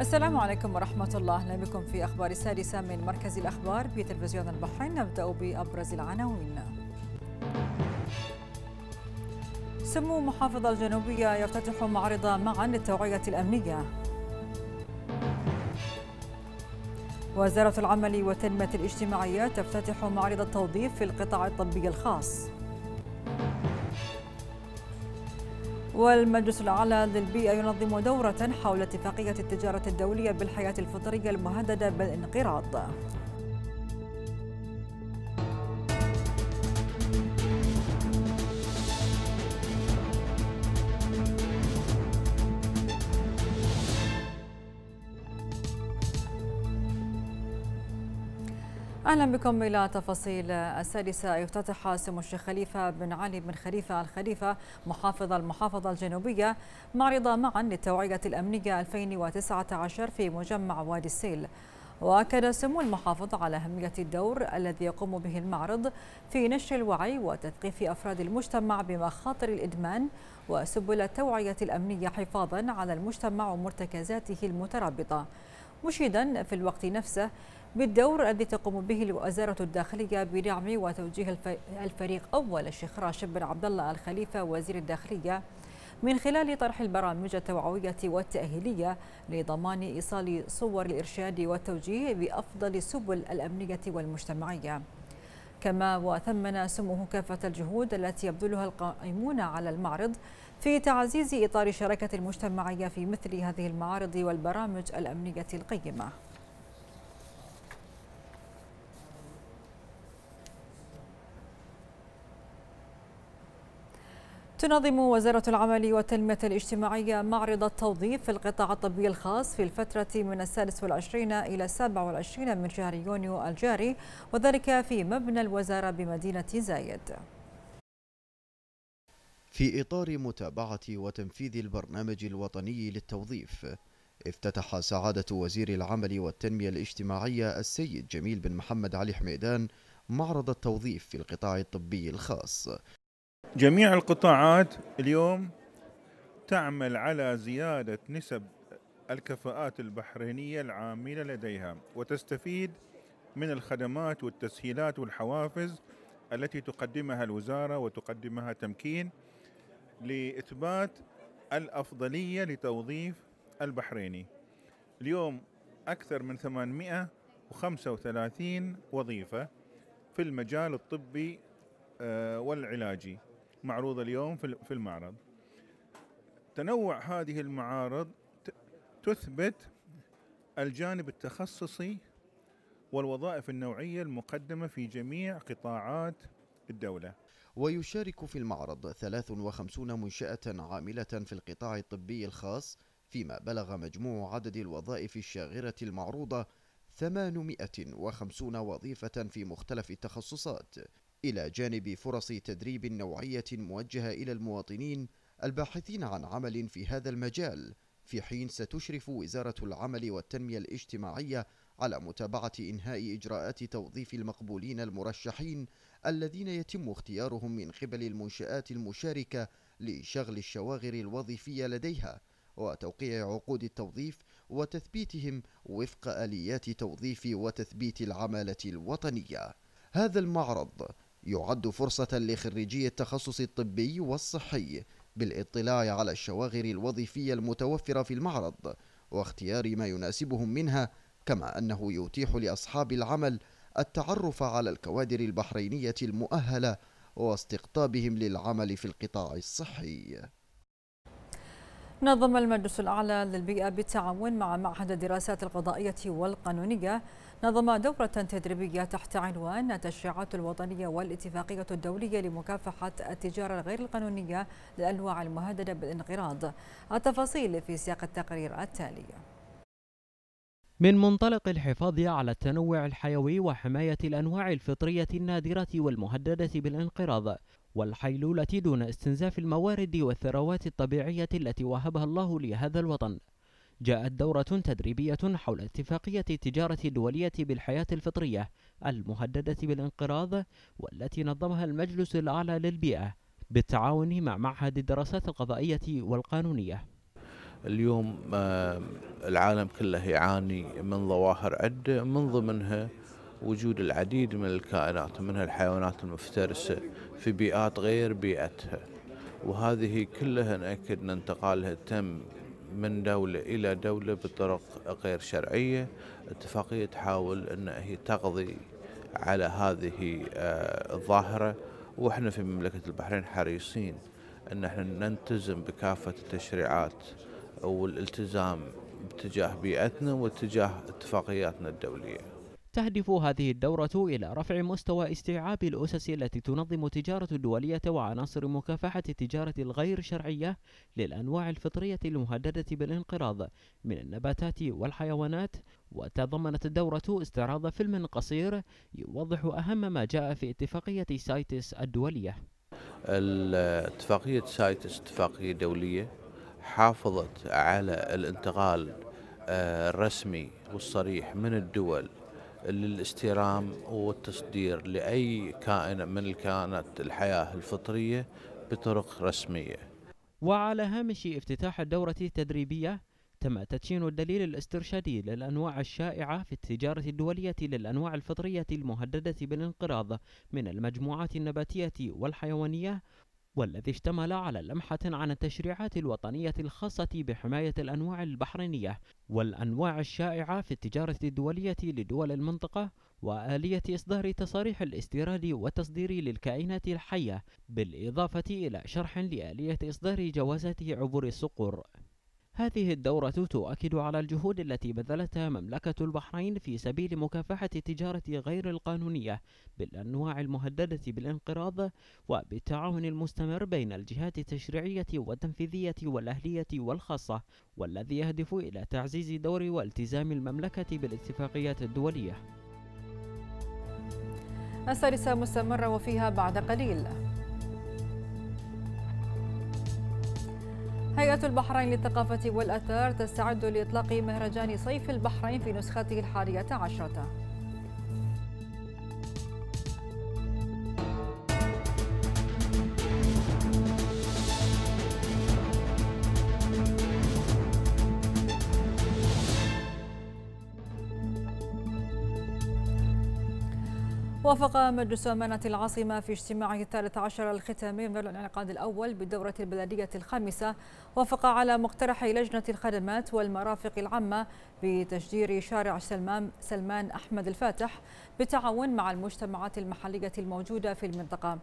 السلام عليكم ورحمة الله. أهلا بكم في أخبار السادسة من مركز الأخبار بتلفزيون البحرين. نبدأ بأبرز العناوين. سمو محافظة الجنوبية يفتتح معرض معا للتوعية الأمنية. وزارة العمل والتنمية الاجتماعية تفتتح معرض التوظيف في القطاع الطبي الخاص. والمجلس الأعلى للبيئة ينظم دورة حول اتفاقية التجارة الدولية بالحياة الفطرية المهددة بالانقراض. أهلا بكم إلى تفاصيل السادسة. يفتتح سمو الشيخ خليفة بن علي بن خليفة الخليفة محافظ المحافظة الجنوبية معرض معا للتوعية الأمنية 2019 في مجمع وادي السيل. وأكد سمو المحافظ على أهمية الدور الذي يقوم به المعرض في نشر الوعي وتثقيف أفراد المجتمع بمخاطر الإدمان وسبل التوعية الأمنية حفاظا على المجتمع ومرتكزاته المترابطة. مشيدا في الوقت نفسه بالدور الذي تقوم به وزارة الداخلية بدعم وتوجيه الفريق أول الشيخ راشد بن عبد الله الخليفة وزير الداخلية من خلال طرح البرامج التوعوية والتأهيلية لضمان إيصال صور الإرشاد والتوجيه بأفضل سبل الأمنية والمجتمعية. كما وثمن سموه كافة الجهود التي يبذلها القائمون على المعرض في تعزيز إطار الشراكة المجتمعية في مثل هذه المعارض والبرامج الأمنية القيمة. تنظم وزارة العمل والتنمية الاجتماعية معرض التوظيف في القطاع الطبي الخاص في الفترة من السادس والعشرين إلى السابع والعشرين من شهر يونيو الجاري وذلك في مبنى الوزارة بمدينة زايد. في إطار متابعة وتنفيذ البرنامج الوطني للتوظيف افتتح سعادة وزير العمل والتنمية الاجتماعية السيد جميل بن محمد علي حميدان معرض التوظيف في القطاع الطبي الخاص. جميع القطاعات اليوم تعمل على زيادة نسب الكفاءات البحرينية العاملة لديها وتستفيد من الخدمات والتسهيلات والحوافز التي تقدمها الوزارة وتقدمها تمكين لإثبات الأفضلية لتوظيف البحريني. اليوم أكثر من 835 وظيفة في المجال الطبي آه، والعلاجي. معروضة اليوم في المعرض. تنوع هذه المعارض تثبت الجانب التخصصي والوظائف النوعية المقدمة في جميع قطاعات الدولة. ويشارك في المعرض 53 منشأة عاملة في القطاع الطبي الخاص فيما بلغ مجموع عدد الوظائف الشاغرة المعروضة 850 وظيفة في مختلف التخصصات. إلى جانب فرص تدريب نوعية موجهة إلى المواطنين الباحثين عن عمل في هذا المجال في حين ستشرف وزارة العمل والتنمية الاجتماعية على متابعة إنهاء إجراءات توظيف المقبولين المرشحين الذين يتم اختيارهم من قبل المنشآت المشاركة لشغل الشواغر الوظيفية لديها وتوقيع عقود التوظيف وتثبيتهم وفق آليات توظيف وتثبيت العمالة الوطنية. هذا المعرض يعد فرصة لخريجي التخصص الطبي والصحي بالاطلاع على الشواغر الوظيفية المتوفرة في المعرض واختيار ما يناسبهم منها كما أنه يتيح لأصحاب العمل التعرف على الكوادر البحرينية المؤهلة واستقطابهم للعمل في القطاع الصحي. نظم المجلس الأعلى للبيئة بالتعاون مع معهد الدراسات القضائية والقانونية. نظم دورة تدريبية تحت عنوان التشريعات الوطنية والاتفاقية الدولية لمكافحة التجارة الغير القانونية للأنواع المهددة بالانقراض. التفاصيل في سياق التقرير التالي. من منطلق الحفاظ على التنوع الحيوي وحماية الأنواع الفطرية النادرة والمهددة بالانقراض والحيلولة دون استنزاف الموارد والثروات الطبيعية التي وهبها الله لهذا الوطن. جاءت دورة تدريبية حول اتفاقية التجارة الدولية بالحياة الفطرية المهددة بالانقراض والتي نظمها المجلس الأعلى للبيئة بالتعاون مع معهد الدراسات القضائية والقانونية. اليوم العالم كله يعاني من ظواهر عدة من ضمنها وجود العديد من الكائنات منها الحيوانات المفترسة في بيئات غير بيئتها. وهذه كلها نأكد أن انتقالها تم من دولة إلى دولة بطرق غير شرعية. اتفاقية تحاول أن هي تقضي على هذه آه، الظاهرة. وإحنا في مملكة البحرين حريصين أن إحنا نلتزم بكافة التشريعات والالتزام باتجاه بيئتنا واتجاه اتفاقياتنا الدولية. تهدف هذه الدورة إلى رفع مستوى استيعاب الأسس التي تنظم التجارة الدولية وعناصر مكافحة التجارة الغير شرعية للأنواع الفطرية المهددة بالانقراض من النباتات والحيوانات. وتضمنت الدورة استعراض فيلم قصير يوضح أهم ما جاء في اتفاقية سايتس الدولية. اتفاقية سايتس اتفاقية دولية حافظت على الانتقال آه، الرسمي والصريح من الدول للاستيرام والتصدير لأي كائن من الكائنات الحياة الفطرية بطرق رسمية. وعلى هامش افتتاح الدورة التدريبية تم تدشين الدليل الاسترشادي للأنواع الشائعة في التجارة الدولية للأنواع الفطرية المهددة بالانقراض من المجموعات النباتية والحيوانية والذي اشتمل على لمحة عن التشريعات الوطنية الخاصة بحماية الأنواع البحرينية والأنواع الشائعة في التجارة الدولية لدول المنطقة وآلية إصدار تصاريح الاستيراد والتصدير للكائنات الحية بالإضافة إلى شرح لآلية إصدار جوازات عبور الصقور. هذه الدورة تؤكد على الجهود التي بذلتها مملكة البحرين في سبيل مكافحة التجارة غير القانونية بالأنواع المهددة بالانقراض وبالتعاون المستمر بين الجهات التشريعية والتنفيذية والأهلية والخاصة والذي يهدف إلى تعزيز دور والتزام المملكة بالاتفاقيات الدولية. السادسة مستمرة وفيها بعد قليل. هيئة البحرين للثقافة والأثار تستعد لإطلاق مهرجان صيف البحرين في نسخته الحادية عشرة. وافق مجلس أمانة العاصمة في اجتماعه الثالث عشر الختامي من الانعقاد الأول بالدورة البلدية الخامسة. وافق على مقترح لجنة الخدمات والمرافق العامة بتشجير شارع سلمان, سلمان أحمد الفاتح بالتعاون مع المجتمعات المحلية الموجودة في المنطقة.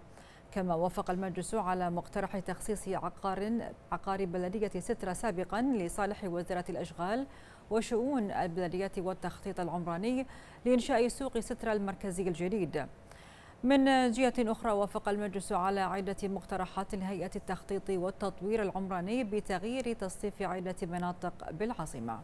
كما وافق المجلس على مقترح تخصيص عقار عقار بلدية سترة سابقا لصالح وزارة الأشغال وشؤون البلديات والتخطيط العمراني لإنشاء سوق سترة المركزي الجديد. من جهة أخرى وافق المجلس على عدة مقترحات لهيئة التخطيط والتطوير العمراني بتغيير تصنيف عدة مناطق بالعاصمة.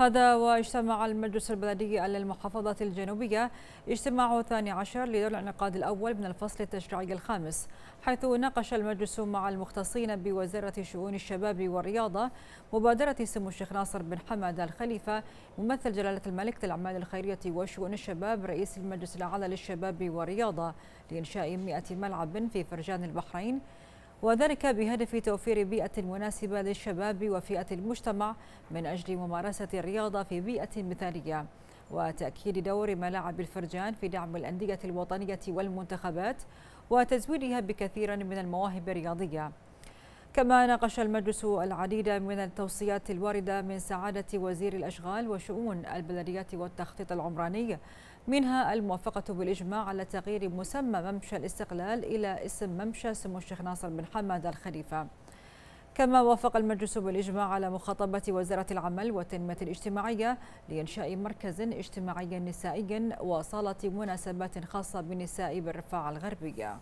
هذا واجتمع المجلس البلدي للمحافظة الجنوبية اجتماع ثاني عشر لدور الانعقاد الأول من الفصل التشريعي الخامس حيث ناقش المجلس مع المختصين بوزارة شؤون الشباب والرياضة مبادرة سمو الشيخ ناصر بن حمد الخليفة ممثل جلالة الملك للأعمال الخيرية وشؤون الشباب رئيس المجلس الأعلى للشباب والرياضة لإنشاء 100 ملعب في فرجان البحرين. وذلك بهدف توفير بيئة مناسبة للشباب وفئة المجتمع من أجل ممارسة الرياضة في بيئة مثالية وتأكيد دور ملاعب الفرجان في دعم الأندية الوطنية والمنتخبات وتزويدها بكثير من المواهب الرياضية. كما ناقش المجلس العديد من التوصيات الواردة من سعادة وزير الأشغال وشؤون البلديات والتخطيط العمراني منها الموافقة بالإجماع على تغيير مسمى ممشى الاستقلال إلى اسم ممشى سمو الشيخ ناصر بن حمد الخليفة. كما وافق المجلس بالإجماع على مخاطبة وزارة العمل والتنمية الاجتماعية لإنشاء مركز اجتماعي نسائي وصالة مناسبات خاصة بالنساء بالرفاع الغربية.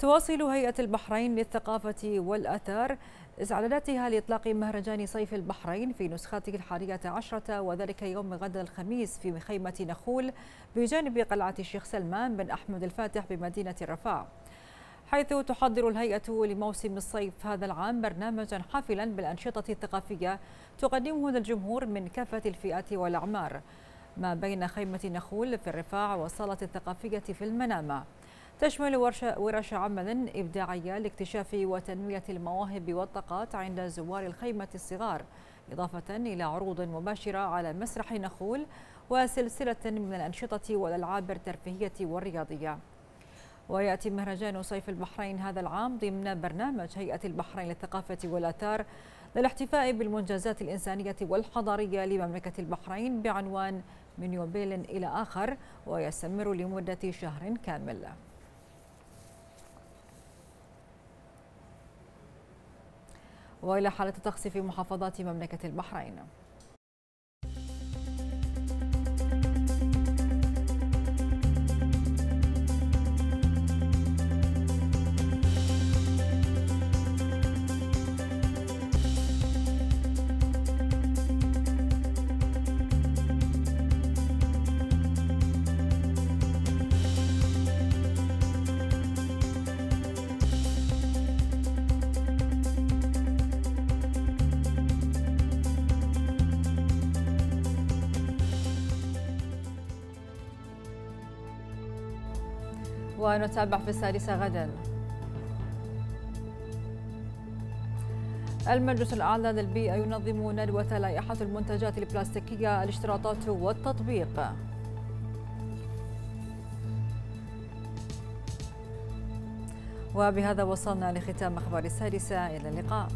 تواصل هيئة البحرين للثقافة والأثار. استعداداتها لإطلاق مهرجان صيف البحرين في نسخته الحادية عشرة وذلك يوم غد الخميس في خيمة نخول بجانب قلعة الشيخ سلمان بن أحمد الفاتح بمدينة الرفاع. حيث تحضر الهيئة لموسم الصيف هذا العام برنامجا حافلا بالأنشطة الثقافية تقدمه للجمهور من كافة الفئات والأعمار. ما بين خيمة نخول في الرفاع والصالة الثقافية في المنامة. تشمل ورش عمل إبداعية لاكتشاف وتنمية المواهب والطاقات عند زوار الخيمة الصغار إضافة إلى عروض مباشرة على مسرح نخول وسلسلة من الأنشطة والألعاب الترفيهية والرياضية. ويأتي مهرجان صيف البحرين هذا العام ضمن برنامج هيئة البحرين للثقافة والآثار للاحتفاء بالمنجزات الإنسانية والحضارية لمملكة البحرين بعنوان من يوبيل إلى آخر ويستمر لمدة شهر كامل. وإلى حالة الطقس في محافظات مملكة البحرين. ونتابع في السادسة غدا. المجلس الأعلى للبيئة ينظم ندوة لائحة المنتجات البلاستيكية الاشتراطات والتطبيق. وبهذا وصلنا لختام أخبار السادسة إلى اللقاء.